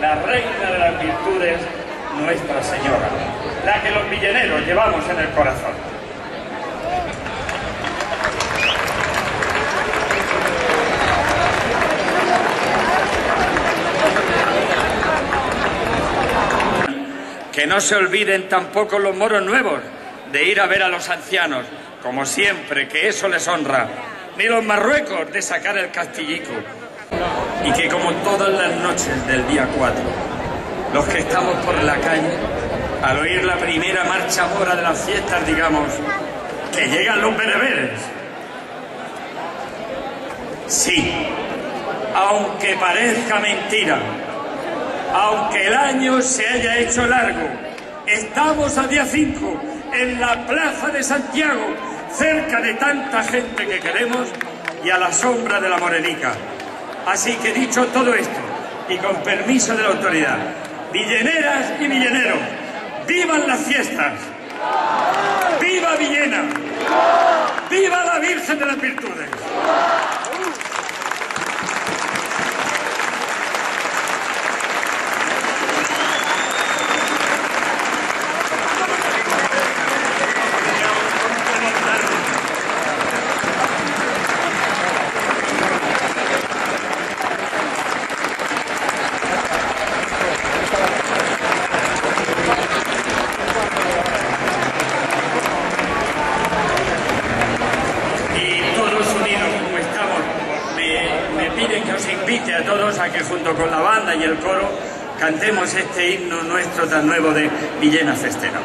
la reina de las virtudes, Nuestra Señora, la que los villeneros llevamos en el corazón. Que no se olviden tampoco los moros nuevos de ir a ver a los ancianos, como siempre, que eso les honra, ni los marruecos de sacar el castillico, y que como todas las noches del día 4, los que estamos por la calle, al oír la primera marcha mora de las fiestas, digamos, que llegan los bereberes. Sí, aunque parezca mentira, aunque el año se haya hecho largo, estamos a día 5 en la Plaza de Santiago, cerca de tanta gente que queremos y a la sombra de la Morenica. Así que dicho todo esto, y con permiso de la autoridad, villeneras y villeneros, ¡vivan las fiestas! ¡Viva Villena! ¡Viva la Virgen de las Virtudes! y todos unidos como estamos, me, me piden que os invite a todos a que junto la banda y el coro cantemos este himno nuestro tan nuevo de Villena Festera.